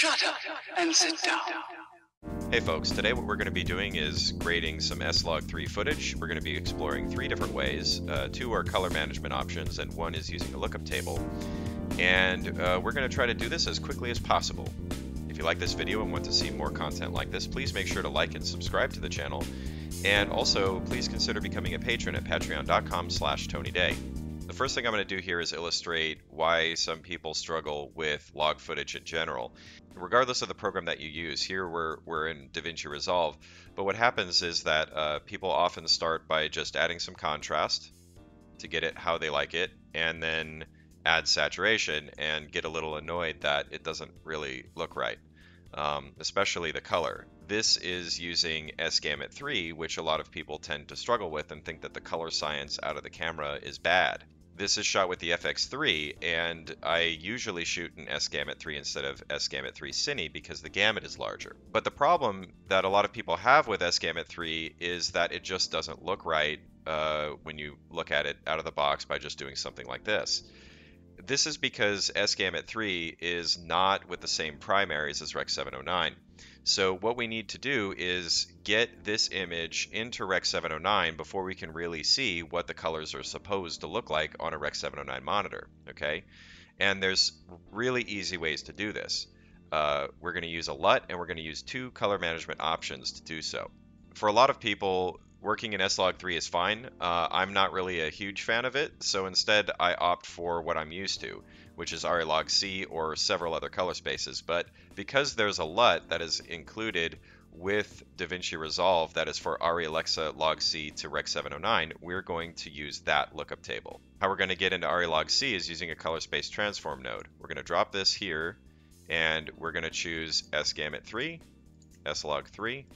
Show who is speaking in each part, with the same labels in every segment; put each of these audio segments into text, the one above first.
Speaker 1: Shut up and sit down.
Speaker 2: Hey folks, today what we're going to be doing is grading some S-Log3 footage. We're going to be exploring three different ways. Uh, two are color management options and one is using a lookup table. And uh, we're going to try to do this as quickly as possible. If you like this video and want to see more content like this, please make sure to like and subscribe to the channel. And also, please consider becoming a patron at patreon.com slash tonydae. First thing I'm going to do here is illustrate why some people struggle with log footage in general. Regardless of the program that you use, here we're, we're in DaVinci Resolve, but what happens is that uh, people often start by just adding some contrast to get it how they like it, and then add saturation and get a little annoyed that it doesn't really look right, um, especially the color. This is using S-Gamut 3, which a lot of people tend to struggle with and think that the color science out of the camera is bad this is shot with the FX3, and I usually shoot in S-Gamut 3 instead of S-Gamut 3 Cine because the gamut is larger. But the problem that a lot of people have with S-Gamut 3 is that it just doesn't look right uh, when you look at it out of the box by just doing something like this. This is because S-Gamut 3 is not with the same primaries as Rec 709. So what we need to do is get this image into Rec 709 before we can really see what the colors are supposed to look like on a Rec 709 monitor, okay? And there's really easy ways to do this. Uh, we're going to use a LUT and we're going to use two color management options to do so. For a lot of people, working in S-Log3 is fine. Uh, I'm not really a huge fan of it, so instead I opt for what I'm used to, which is ARRI log C or several other color spaces. But because there's a LUT that is included with DaVinci Resolve that is for ARRI Alexa log C to Rec 709, we're going to use that lookup table. How we're going to get into ARRI log C is using a color space transform node. We're going to drop this here and we're going to choose S-Gamut 3, S-Log 3.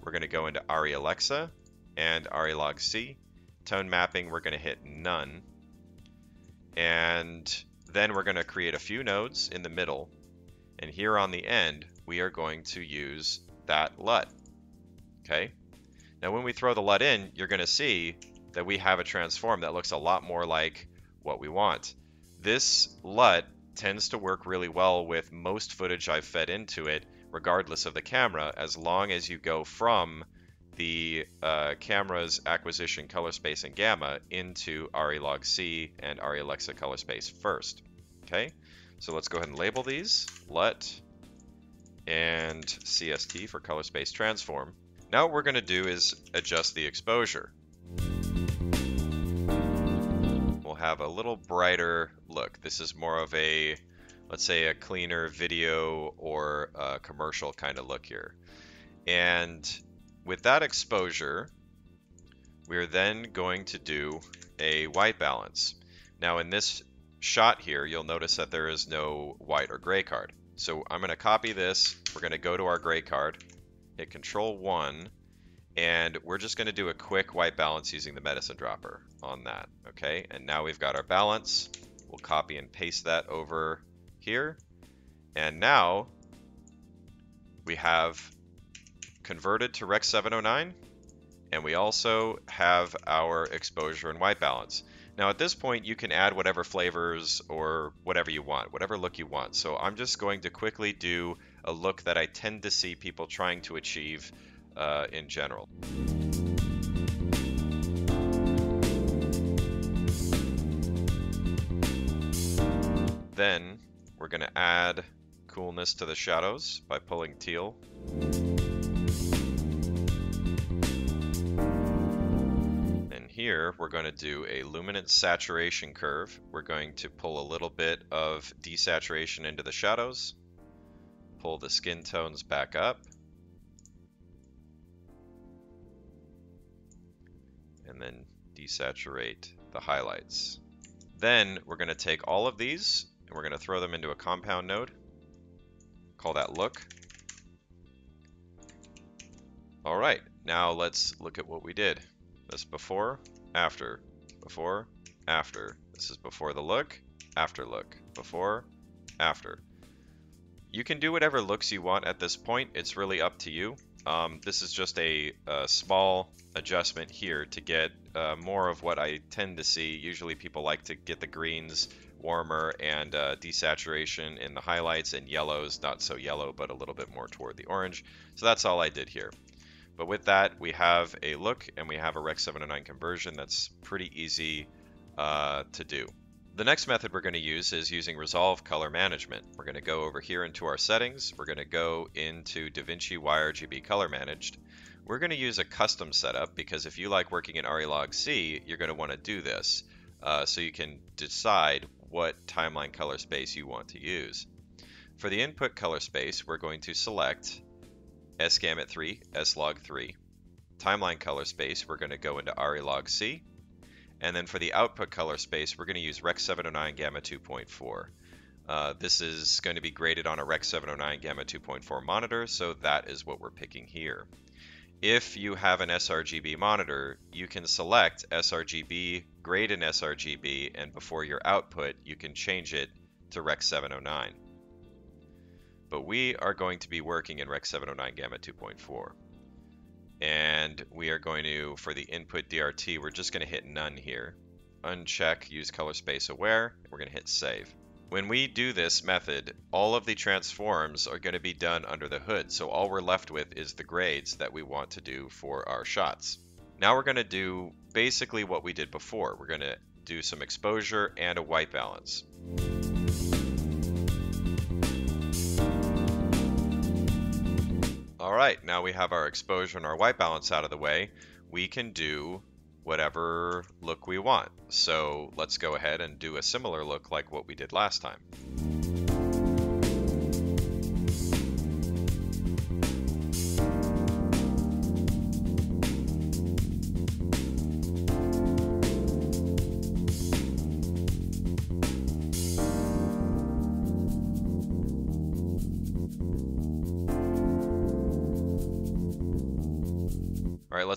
Speaker 2: We're going to go into ARRI Alexa and ARRI log C. Tone mapping, we're going to hit none. And then we're going to create a few nodes in the middle. And here on the end, we are going to use that LUT. Okay. Now when we throw the LUT in, you're going to see that we have a transform that looks a lot more like what we want. This LUT tends to work really well with most footage I've fed into it, regardless of the camera, as long as you go from the uh, camera's acquisition color space and gamma into ARRI log C and ARRI Alexa color space first. Okay, so let's go ahead and label these. LUT and CST for color space transform. Now what we're going to do is adjust the exposure. We'll have a little brighter look. This is more of a, let's say a cleaner video or commercial kind of look here. And with that exposure, we're then going to do a white balance. Now in this shot here, you'll notice that there is no white or gray card. So I'm going to copy this. We're going to go to our gray card, hit Control 1, and we're just going to do a quick white balance using the medicine dropper on that. Okay, and now we've got our balance. We'll copy and paste that over here. And now we have converted to Rec 709, and we also have our exposure and white balance. Now at this point you can add whatever flavors or whatever you want, whatever look you want. So I'm just going to quickly do a look that I tend to see people trying to achieve uh, in general. Then we're going to add coolness to the shadows by pulling teal. Here, we're going to do a luminance saturation curve. We're going to pull a little bit of desaturation into the shadows, pull the skin tones back up, and then desaturate the highlights. Then we're going to take all of these and we're going to throw them into a compound node. Call that look. All right, now let's look at what we did. This before, after, before, after. This is before the look, after look, before, after. You can do whatever looks you want at this point. It's really up to you. Um, this is just a, a, small adjustment here to get uh, more of what I tend to see. Usually people like to get the greens warmer and uh, desaturation in the highlights and yellows, not so yellow, but a little bit more toward the orange. So that's all I did here. But with that, we have a look and we have a Rec 709 conversion that's pretty easy uh, to do. The next method we're going to use is using Resolve Color Management. We're going to go over here into our settings. We're going to go into DaVinci YRGB Color Managed. We're going to use a custom setup because if you like working in ARRI log C, you're going to want to do this uh, so you can decide what timeline color space you want to use. For the input color space, we're going to select SGamut 3, S-Log 3. Timeline color space, we're going to go into ARRI log C. And then for the output color space, we're going to use Rec 709 Gamma 2.4. Uh, this is going to be graded on a Rec 709 Gamma 2.4 monitor, so that is what we're picking here. If you have an sRGB monitor, you can select sRGB, grade an sRGB, and before your output, you can change it to Rec 709 but we are going to be working in Rec 709 Gamma 2.4. And we are going to, for the input DRT, we're just going to hit none here. Uncheck, use color space aware, we're going to hit save. When we do this method, all of the transforms are going to be done under the hood, so all we're left with is the grades that we want to do for our shots. Now we're going to do basically what we did before. We're going to do some exposure and a white balance. All right, now we have our exposure and our white balance out of the way. We can do whatever look we want. So let's go ahead and do a similar look like what we did last time.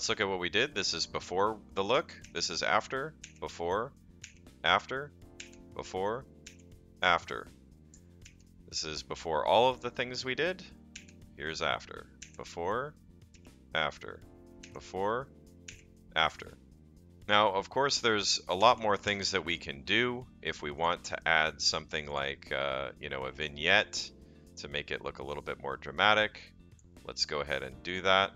Speaker 2: Let's look at what we did. This is before the look. This is after, before, after, before, after. This is before all of the things we did. Here's after. Before, after, before, after. Now, of course, there's a lot more things that we can do if we want to add something like, uh, you know, a vignette to make it look a little bit more dramatic. Let's go ahead and do that.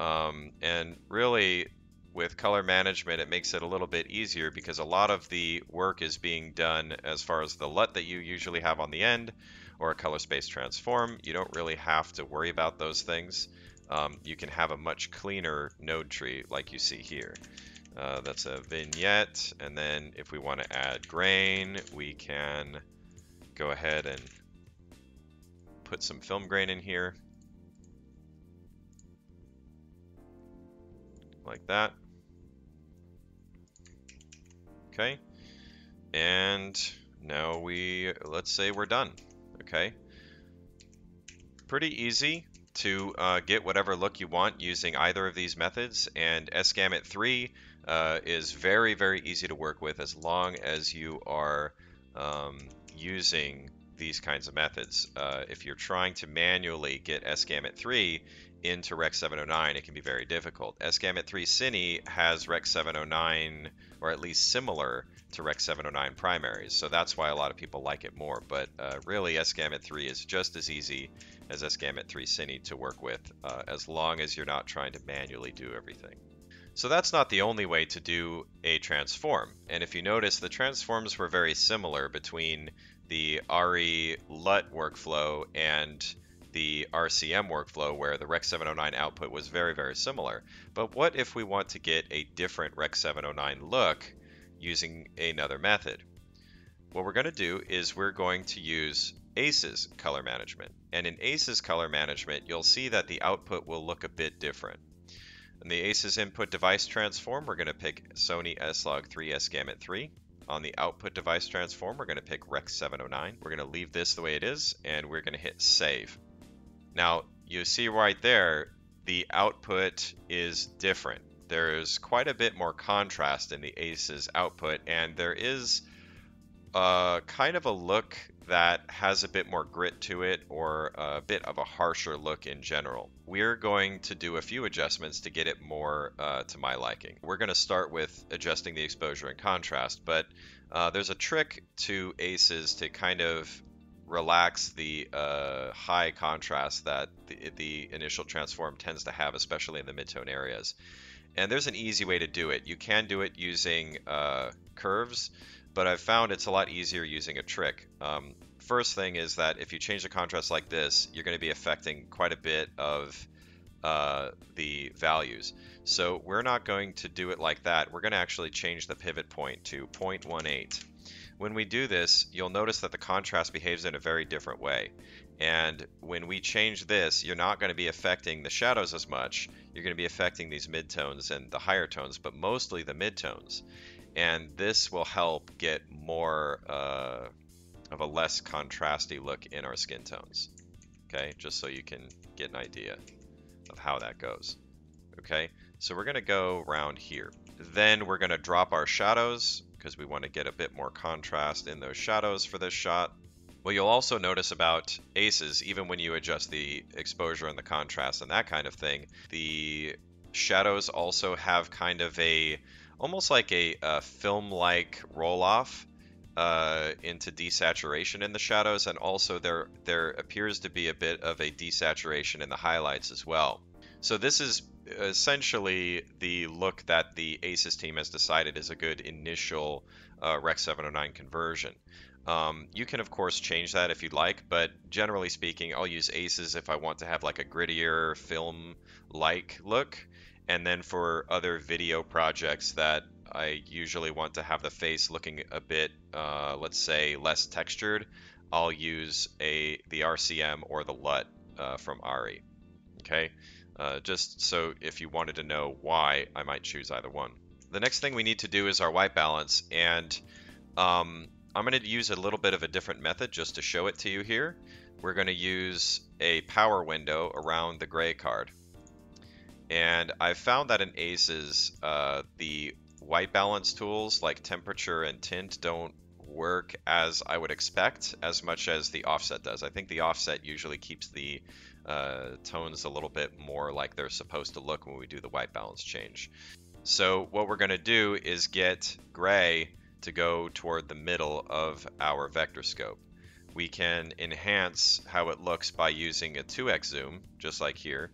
Speaker 2: Um, and really, with color management, it makes it a little bit easier because a lot of the work is being done as far as the LUT that you usually have on the end or a color space transform. You don't really have to worry about those things. Um, you can have a much cleaner node tree like you see here. Uh, that's a vignette, and then if we want to add grain, we can go ahead and put some film grain in here. Like that. Okay. And now we, let's say we're done. Okay. Pretty easy to uh, get whatever look you want using either of these methods. And SGamut 3 uh, is very, very easy to work with as long as you are um, using these kinds of methods. Uh, if you're trying to manually get SGamut 3, into Rec 709, it can be very difficult. SGamut 3 Cine has Rec 709, or at least similar to Rec 709 primaries, so that's why a lot of people like it more. But uh, really, SGamut 3 is just as easy as SGamut 3 Cine to work with, uh, as long as you're not trying to manually do everything. So that's not the only way to do a transform. And if you notice, the transforms were very similar between the ARRI LUT workflow and the RCM workflow where the Rec 709 output was very, very similar. But what if we want to get a different Rec 709 look using another method? What we're going to do is we're going to use ACES color management. And in ACES color management, you'll see that the output will look a bit different. In the ACES input device transform, we're going to pick Sony S-Log3 S-Gamut 3. On the output device transform, we're going to pick Rec 709. We're going to leave this the way it is, and we're going to hit Save. Now, you see right there, the output is different. There's quite a bit more contrast in the ACES output, and there is a, kind of a look that has a bit more grit to it or a bit of a harsher look in general. We're going to do a few adjustments to get it more uh, to my liking. We're going to start with adjusting the exposure and contrast, but uh, there's a trick to aces to kind of relax the uh, high contrast that the, the initial transform tends to have, especially in the midtone areas. And there's an easy way to do it. You can do it using uh, curves, but I've found it's a lot easier using a trick. Um, first thing is that if you change the contrast like this, you're going to be affecting quite a bit of uh, the values. So we're not going to do it like that. We're going to actually change the pivot point to 0.18. When we do this, you'll notice that the contrast behaves in a very different way. And when we change this, you're not going to be affecting the shadows as much. You're going to be affecting these midtones and the higher tones, but mostly the midtones and this will help get more uh, of a less contrasty look in our skin tones. Okay, just so you can get an idea of how that goes. Okay, so we're going to go around here. Then we're going to drop our shadows because we want to get a bit more contrast in those shadows for this shot. What you'll also notice about aces, even when you adjust the exposure and the contrast and that kind of thing, the shadows also have kind of a almost like a, a film-like roll-off uh, into desaturation in the shadows, and also there there appears to be a bit of a desaturation in the highlights as well. So this is essentially the look that the ACES team has decided is a good initial uh, Rec 709 conversion. Um, you can of course change that if you'd like, but generally speaking, I'll use ACES if I want to have like a grittier film-like look. And then for other video projects that I usually want to have the face looking a bit, uh, let's say, less textured, I'll use a the RCM or the LUT uh, from ARRI. Okay, uh, just so if you wanted to know why, I might choose either one. The next thing we need to do is our white balance, and um, I'm going to use a little bit of a different method just to show it to you here. We're going to use a power window around the gray card. And I've found that in ACES, uh, the white balance tools like temperature and tint don't work as I would expect as much as the offset does. I think the offset usually keeps the uh, tones a little bit more like they're supposed to look when we do the white balance change. So what we're going to do is get gray to go toward the middle of our vector scope. We can enhance how it looks by using a 2x zoom, just like here,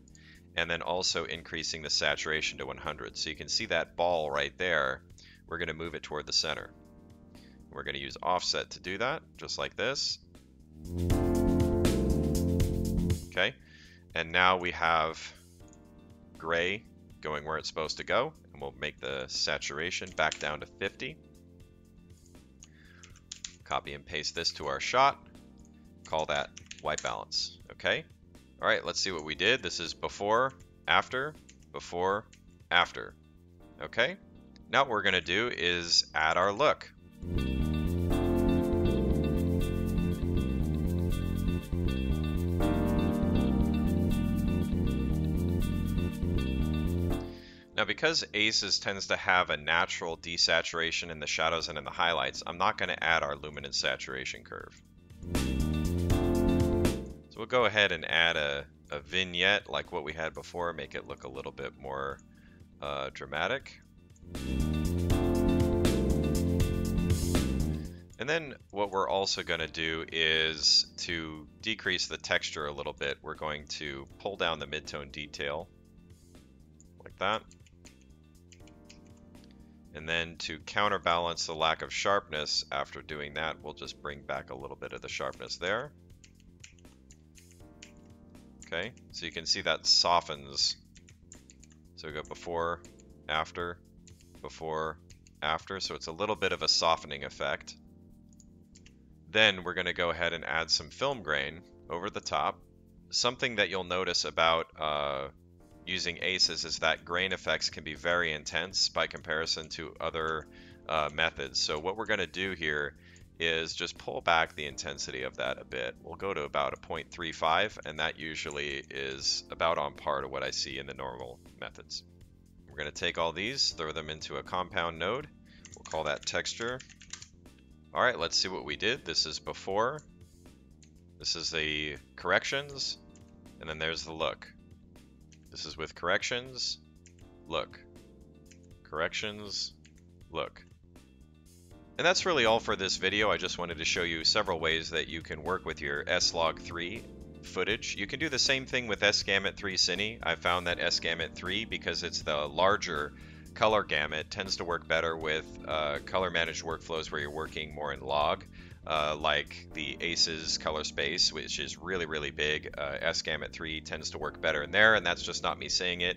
Speaker 2: and then also increasing the saturation to 100. So you can see that ball right there. We're going to move it toward the center. We're going to use offset to do that, just like this. Okay, and now we have gray going where it's supposed to go, and we'll make the saturation back down to 50. Copy and paste this to our shot. Call that white balance. Okay, all right, let's see what we did. This is before, after, before, after. Okay, now what we're to do is add our look. Because ACES tends to have a natural desaturation in the shadows and in the highlights, I'm not going to add our luminance saturation curve. So we'll go ahead and add a, a vignette like what we had before, make it look a little bit more uh, dramatic. And then what we're also going to do is to decrease the texture a little bit, we're going to pull down the midtone detail like that. And then to counterbalance the lack of sharpness after doing that, we'll just bring back a little bit of the sharpness there. Okay, so you can see that softens. So we go before, after, before, after. So it's a little bit of a softening effect. Then we're going to go ahead and add some film grain over the top. Something that you'll notice about uh, using ACES is that grain effects can be very intense by comparison to other uh, methods. So what we're going to do here is just pull back the intensity of that a bit. We'll go to about a 0.35 and that usually is about on par to what I see in the normal methods. We're going to take all these, throw them into a compound node. We'll call that texture All right, let's see what we did. This is before. This is the corrections, and then there's the look. This is with corrections, look. Corrections, look. And that's really all for this video. I just wanted to show you several ways that you can work with your S-Log3 footage. You can do the same thing with S-Gamut 3 Cine. I found that S-Gamut 3, because it's the larger color gamut, tends to work better with uh, color managed workflows where you're working more in log. Uh, like the ACES color space, which is really, really big. Uh, S-Gamut 3 tends to work better in there, and that's just not me saying it.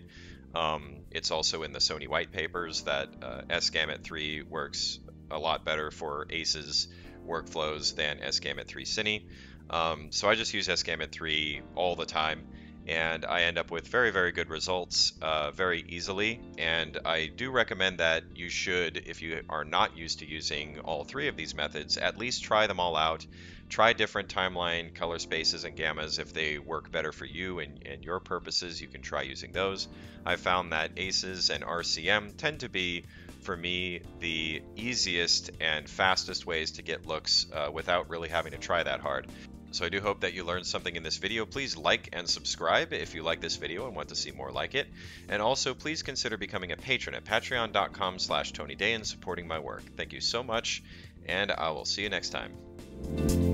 Speaker 2: Um, it's also in the Sony white papers that uh, S-Gamut 3 works a lot better for ACES workflows than S Gamut 3 Cine. Um, so I just use S Gamut 3 all the time and I end up with very, very good results uh, very easily. And I do recommend that you should, if you are not used to using all three of these methods, at least try them all out. Try different timeline color spaces and gammas if they work better for you and, and your purposes. You can try using those. I found that ACES and RCM tend to be for me the easiest and fastest ways to get looks uh, without really having to try that hard. So I do hope that you learned something in this video. Please like and subscribe if you like this video and want to see more like it. And also please consider becoming a patron at patreon.com slash Tony Dae and supporting my work. Thank you so much, and I will see you next time.